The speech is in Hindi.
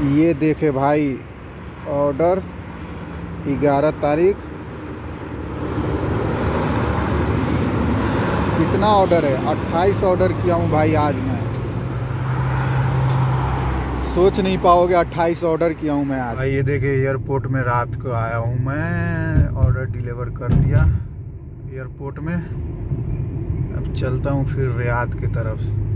ये देखे भाई ऑर्डर ग्यारह तारीख। कितना ऑर्डर है? अट्ठाईस ऑर्डर किया हूँ भाई आज मैं। सोच नहीं पाओगे, अट्ठाईस ऑर्डर किया हूँ मैं आज। भाई ये देखे एयरपोर्ट में रात को आया हूँ मैं। ऑर्डर डिलीवर कर दिया एयरपोर्ट में। अब चलता हूँ फिर रियाद की तरफ़। से